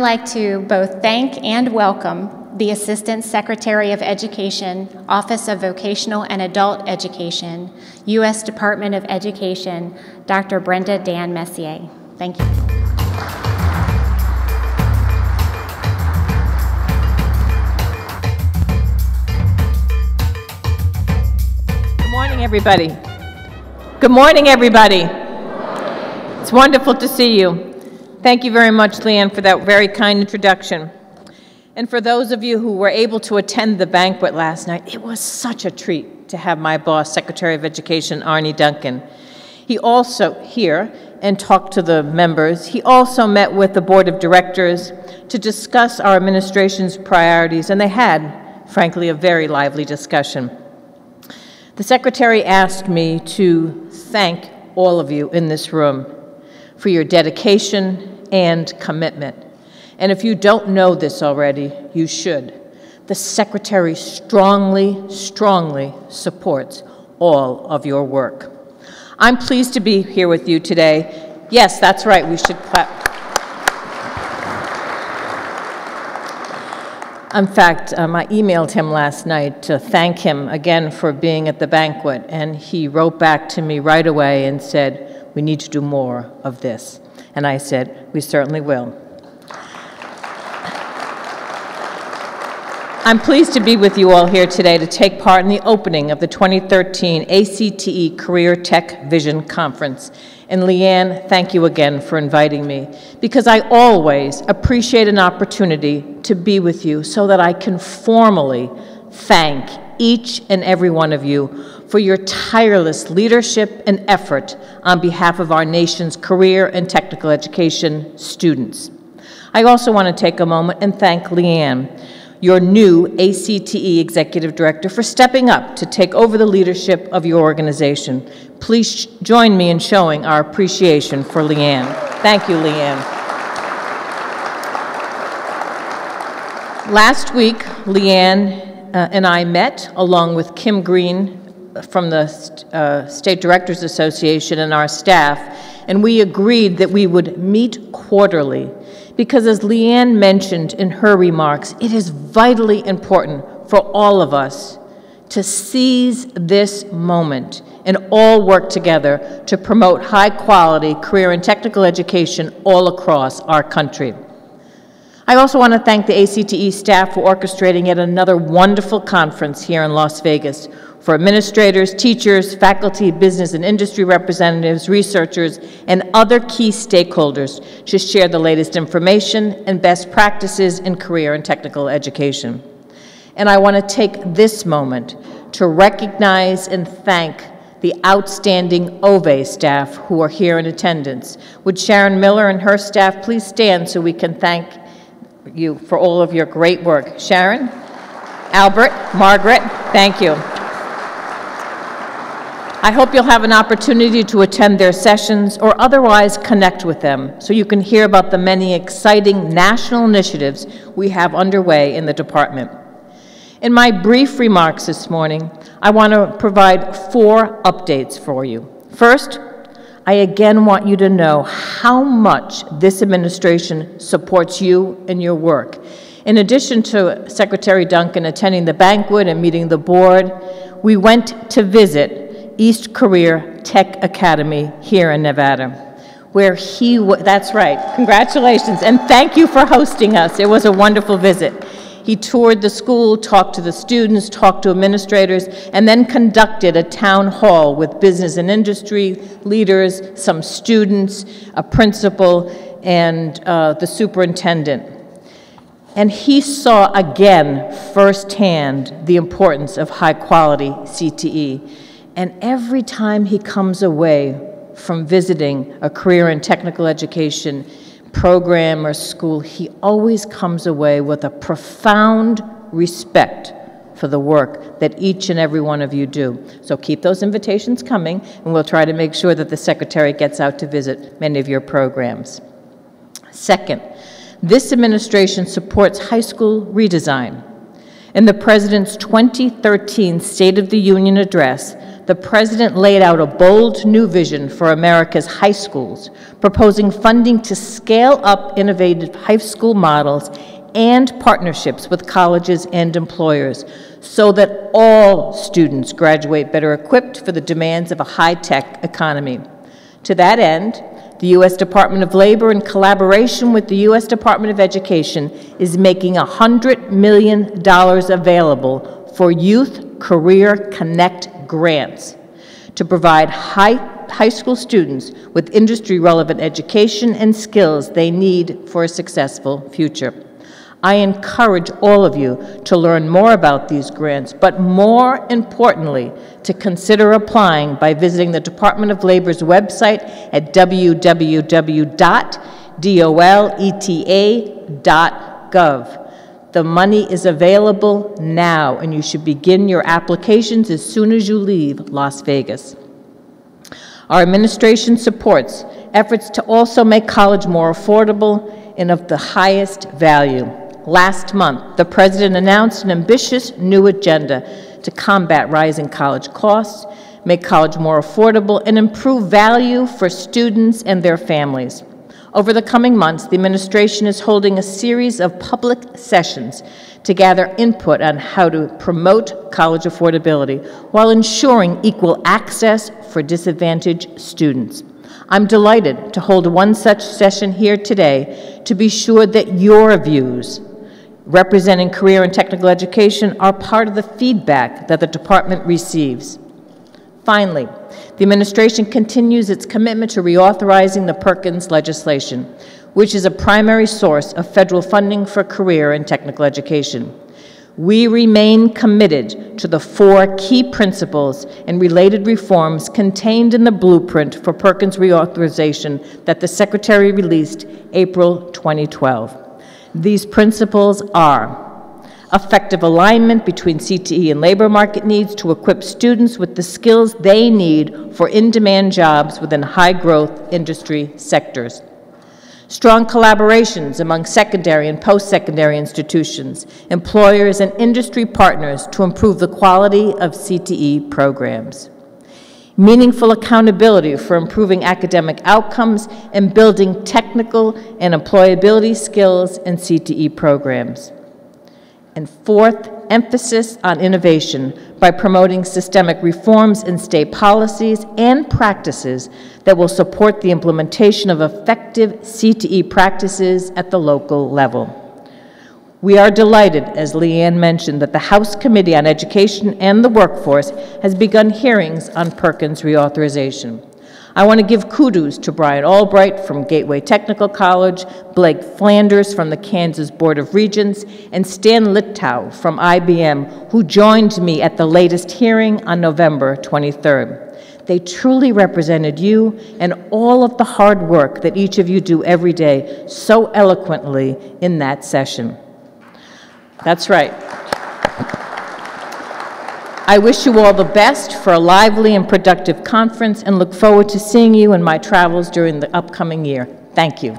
like to both thank and welcome the Assistant Secretary of Education, Office of Vocational and Adult Education, U.S. Department of Education, Dr. Brenda Dann-Messier. Thank you. Good morning, everybody. Good morning, everybody. It's wonderful to see you. Thank you very much, Leanne, for that very kind introduction. And for those of you who were able to attend the banquet last night, it was such a treat to have my boss, Secretary of Education Arne Duncan. He also here and talked to the members. He also met with the board of directors to discuss our administration's priorities, and they had, frankly, a very lively discussion. The secretary asked me to thank all of you in this room for your dedication and commitment. And if you don't know this already, you should. The Secretary strongly, strongly supports all of your work. I'm pleased to be here with you today. Yes, that's right, we should clap. In fact, um, I emailed him last night to thank him again for being at the banquet, and he wrote back to me right away and said, We need to do more of this. And I said, We certainly will. I'm pleased to be with you all here today to take part in the opening of the 2013 ACTE Career Tech Vision Conference. And Leanne, thank you again for inviting me, because I always appreciate an opportunity to be with you so that I can formally thank each and every one of you for your tireless leadership and effort on behalf of our nation's career and technical education students. I also want to take a moment and thank Leanne your new ACTE Executive Director, for stepping up to take over the leadership of your organization. Please join me in showing our appreciation for Leanne. Thank you, Leanne. Last week, Leanne uh, and I met, along with Kim Green from the uh, State Directors Association and our staff, and we agreed that we would meet quarterly because, as Leanne mentioned in her remarks, it is vitally important for all of us to seize this moment and all work together to promote high quality career and technical education all across our country. I also want to thank the ACTE staff for orchestrating yet another wonderful conference here in Las Vegas for administrators, teachers, faculty, business and industry representatives, researchers, and other key stakeholders to share the latest information and best practices in career and technical education. And I want to take this moment to recognize and thank the outstanding OVAE staff who are here in attendance. Would Sharon Miller and her staff please stand so we can thank you for all of your great work. Sharon, Albert, Margaret, thank you. I hope you'll have an opportunity to attend their sessions or otherwise connect with them so you can hear about the many exciting national initiatives we have underway in the department. In my brief remarks this morning, I want to provide four updates for you. First, I again want you to know how much this administration supports you and your work. In addition to Secretary Duncan attending the banquet and meeting the board, we went to visit East Career Tech Academy here in Nevada, where he, that's right, congratulations, and thank you for hosting us. It was a wonderful visit. He toured the school, talked to the students, talked to administrators, and then conducted a town hall with business and industry leaders, some students, a principal, and uh, the superintendent. And he saw again firsthand the importance of high quality CTE. And every time he comes away from visiting a career and technical education program or school, he always comes away with a profound respect for the work that each and every one of you do. So keep those invitations coming, and we'll try to make sure that the Secretary gets out to visit many of your programs. Second, this administration supports high school redesign. In the President's 2013 State of the Union address, the President laid out a bold new vision for America's high schools, proposing funding to scale up innovative high school models and partnerships with colleges and employers so that all students graduate better equipped for the demands of a high-tech economy. To that end, the U.S. Department of Labor, in collaboration with the U.S. Department of Education, is making $100 million available for Youth Career Connect grants to provide high, high school students with industry-relevant education and skills they need for a successful future. I encourage all of you to learn more about these grants, but more importantly, to consider applying by visiting the Department of Labor's website at www.doleta.gov. The money is available now, and you should begin your applications as soon as you leave Las Vegas. Our administration supports efforts to also make college more affordable and of the highest value. Last month, the President announced an ambitious new agenda to combat rising college costs, make college more affordable, and improve value for students and their families. Over the coming months, the administration is holding a series of public sessions to gather input on how to promote college affordability while ensuring equal access for disadvantaged students. I'm delighted to hold one such session here today to be sure that your views representing career and technical education are part of the feedback that the department receives. Finally, the administration continues its commitment to reauthorizing the Perkins legislation, which is a primary source of federal funding for career and technical education. We remain committed to the four key principles and related reforms contained in the blueprint for Perkins reauthorization that the Secretary released April 2012. These principles are effective alignment between CTE and labor market needs to equip students with the skills they need for in-demand jobs within high-growth industry sectors. Strong collaborations among secondary and post-secondary institutions, employers, and industry partners to improve the quality of CTE programs meaningful accountability for improving academic outcomes and building technical and employability skills in CTE programs. And fourth, emphasis on innovation by promoting systemic reforms in state policies and practices that will support the implementation of effective CTE practices at the local level. We are delighted, as Leanne mentioned, that the House Committee on Education and the Workforce has begun hearings on Perkins reauthorization. I want to give kudos to Bryan Albrecht from Gateway Technical College, Blake Flanders from the Kansas Board of Regents, and Stan Litow from IBM, who joined me at the latest hearing on November 23rd. They truly represented you and all of the hard work that each of you do every day so eloquently in that session. That's right. I wish you all the best for a lively and productive conference and look forward to seeing you in my travels during the upcoming year. Thank you.